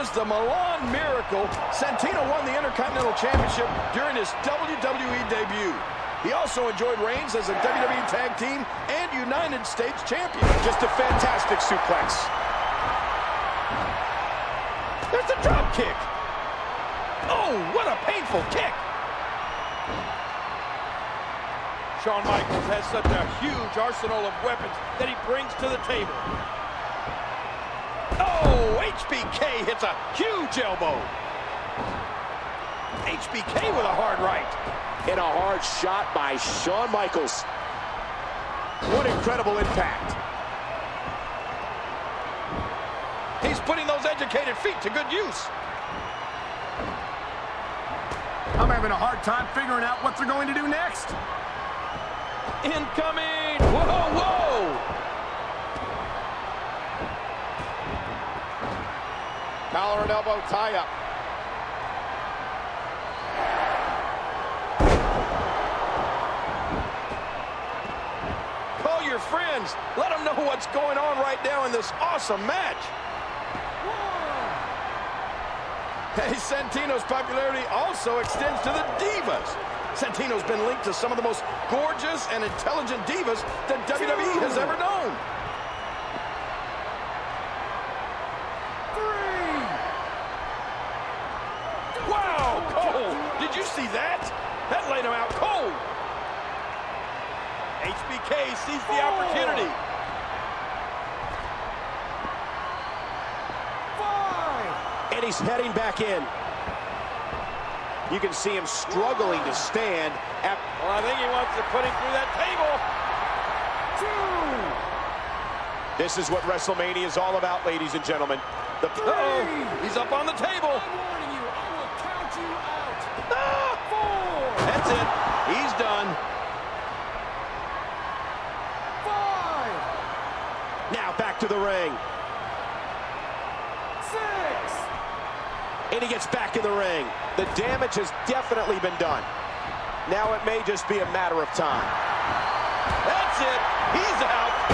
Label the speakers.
Speaker 1: as the Milan Miracle, Santino won the Intercontinental Championship during his WWE debut. He also enjoyed reigns as a WWE Tag Team and United States Champion.
Speaker 2: Just a fantastic suplex.
Speaker 1: There's the drop kick. Oh, what a painful kick. Shawn Michaels has such a huge arsenal of weapons that he brings to the table. Oh, HBK hits a huge elbow. HBK with a hard right.
Speaker 2: And a hard shot by Shawn Michaels. What incredible impact.
Speaker 1: He's putting those educated feet to good use.
Speaker 3: I'm having a hard time figuring out what they're going to do next.
Speaker 1: Incoming! Whoa, whoa!
Speaker 2: Collar and elbow tie up.
Speaker 1: Call your friends. Let them know what's going on right now in this awesome match. Hey, Santino's popularity also extends to the Divas. Santino's been linked to some of the most gorgeous and intelligent divas that WWE has ever known. Did you see that? That laid him out cold. HBK sees the opportunity.
Speaker 2: And he's heading back in. You can see him struggling to stand.
Speaker 1: Well, I think he wants to put him through that table. Two.
Speaker 2: This is what WrestleMania is all about, ladies and gentlemen. The
Speaker 1: Uh oh he's up on the table. Ah! That's it. He's done. Five.
Speaker 2: Now back to the ring. Six. And he gets back in the ring. The damage has definitely been done. Now it may just be a matter of time.
Speaker 1: That's it. He's out.